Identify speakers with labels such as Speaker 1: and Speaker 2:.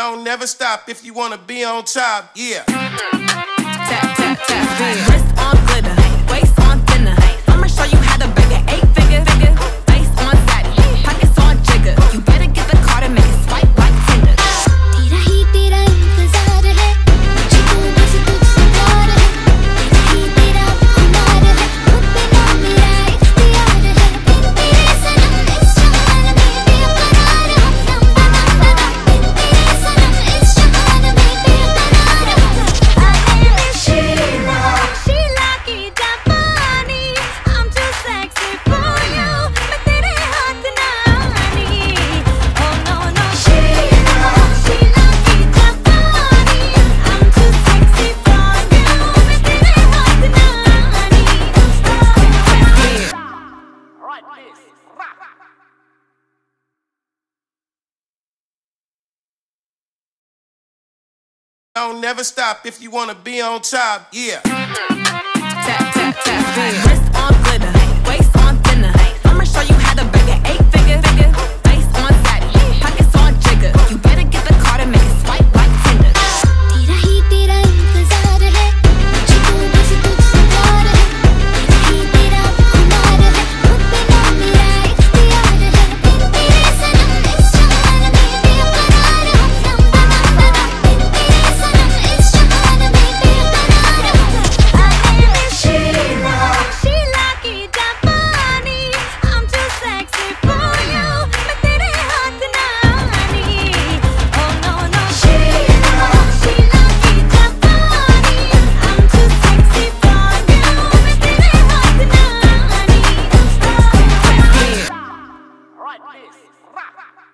Speaker 1: Don't never stop if you wanna be on top, yeah. don't never stop if you wanna be on top. Yeah.
Speaker 2: Tap, tap, tap,
Speaker 3: Run this. Rock.